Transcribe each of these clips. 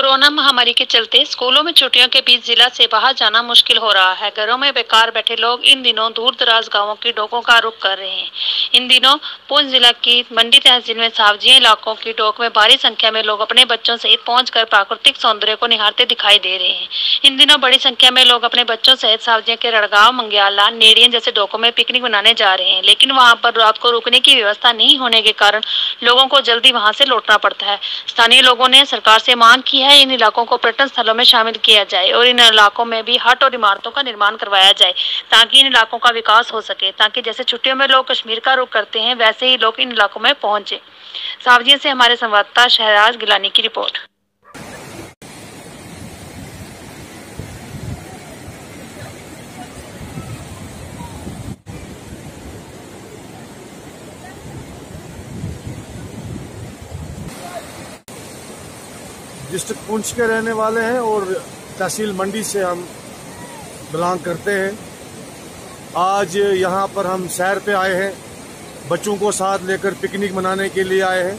Corona महामारी के चलते स्कूलों में छुट्टियों के बीच जिला से बाहर जाना मुश्किल हो रहा है। घरों में बेकार बैठे लोग इन दिनों दूर दराज गाँवों की डोकों का रुख कर रहे हैं। इन दिनों पुंछ जिला की मंडी तहसील में सावजिया इलाकों की डोक में भारी संख्या में लोग अपने बच्चों सहित पहुंचकर प्राकृतिक सौंदर्य को निहारते दिखाई दे रहे हैं। इन दिनों बड़ी संख्या में लोग अपने बच्चों सहित सावजिया के रड़गांव, मंग्याला, नेड़ियन जैसे डोकों में पिकनिक मनाने जा रहे हैं। लेकिन वहाँ पर रात को रुकने की व्यवस्था नहीं होने के कारण लोगों को जल्दी वहाँ से लौटना पड़ता है। स्थानीय लोगों ने सरकार से मांग की है इन इलाकों को पर्यटन स्थलों में शामिल किया जाए और इन इलाकों में भी हट और इमारतों का निर्माण करवाया जाए ताकि इन इलाकों का विकास हो सके, ताकि जैसे छुट्टियों में लोग कश्मीर का रुख करते हैं, वैसे ही लोग इन इलाकों में पहुँचे। सावजिया से हमारे संवाददाता शहराज गिलानी की रिपोर्ट। डिस्ट्रिक्ट पुंछ के रहने वाले हैं और तहसील मंडी से हम बिलोंग करते हैं। आज यहाँ पर हम सैर पे आए हैं, बच्चों को साथ लेकर पिकनिक मनाने के लिए आए हैं।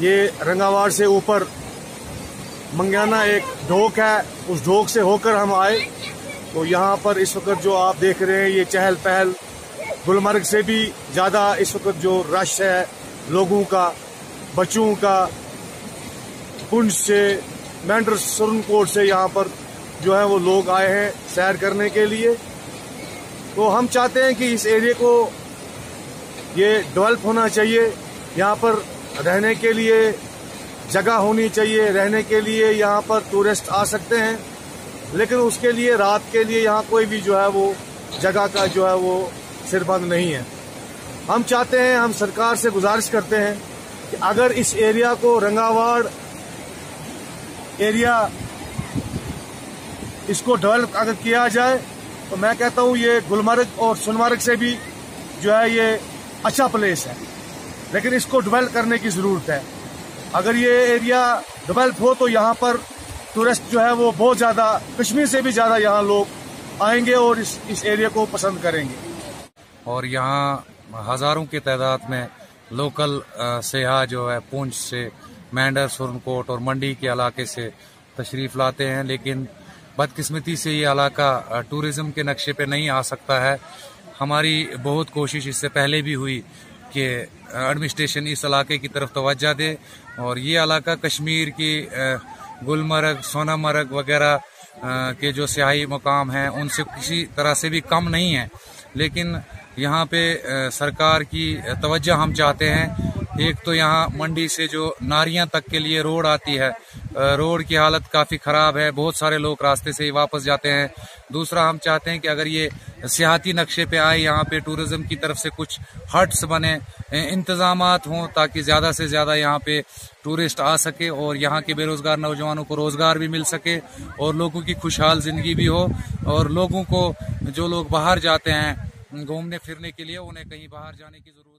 ये रंगावाड़ से ऊपर मंगाना एक ढोक है, उस ढोक से होकर हम आए। तो यहाँ पर इस वक्त जो आप देख रहे हैं, ये चहल पहल गुलमर्ग से भी ज़्यादा इस वक्त जो रश है, लोगों का, बच्चों का पुंछ से मैंडर सुरनकोट से यहाँ पर जो है वो लोग आए हैं सैर करने के लिए। तो हम चाहते हैं कि इस एरिया को ये डेवलप होना चाहिए। यहाँ पर रहने के लिए जगह होनी चाहिए, रहने के लिए यहाँ पर टूरिस्ट आ सकते हैं। लेकिन उसके लिए, रात के लिए यहाँ कोई भी जो है वो जगह का जो है वो सिरबंद नहीं है। हम चाहते हैं, हम सरकार से गुजारिश करते हैं कि अगर इस एरिया को रंगावाड़ एरिया इसको डेवलप अगर किया जाए तो मैं कहता हूँ ये गुलमर्ग और सोनमर्ग से भी जो है ये अच्छा प्लेस है। लेकिन इसको डेवलप करने की ज़रूरत है। अगर ये एरिया डेवलप हो तो यहाँ पर टूरिस्ट जो है वो बहुत ज़्यादा, कश्मीर से भी ज़्यादा यहाँ लोग आएँगे और इस इस एरिया को पसंद करेंगे। और यहाँ हज़ारों की तादाद में लोकल सयाह जो है, पूंछ से मैंडर, सुरनकोट और मंडी के इलाके से तशरीफ़ लाते हैं, लेकिन बदकिस्मती से ये इलाका टूरिज़्म के नक्शे पे नहीं आ सकता है। हमारी बहुत कोशिश इससे पहले भी हुई कि एडमिनिस्ट्रेशन इस इलाके की तरफ़ तवज्जा दे और ये इलाका कश्मीर की गुलमर्ग, सोनामर्ग वगैरह के जो सियाही मकाम हैं, उनसे किसी तरह से भी कम नहीं है। लेकिन यहाँ पे सरकार की तवज्जो हम चाहते हैं एक तो यहाँ मंडी से जो नारियाँ तक के लिए रोड आती है रोड की हालत काफ़ी ख़राब है, बहुत सारे लोग रास्ते से ही वापस जाते हैं। दूसरा हम चाहते हैं कि अगर ये सियाती नक्शे पे आए, यहाँ पे टूरिज़्म की तरफ़ से कुछ हट्स बने इंतज़ाम हों ताकि ज़्यादा से ज़्यादा यहाँ पे टूरिस्ट आ सके और यहाँ के बेरोज़गार नौजवानों को रोज़गार भी मिल सके और लोगों की खुशहाल ज़िंदगी भी हो और लोगों को जो लोग बाहर जाते हैं घूमने फिरने के लिए, उन्हें कहीं बाहर जाने की ज़रूरत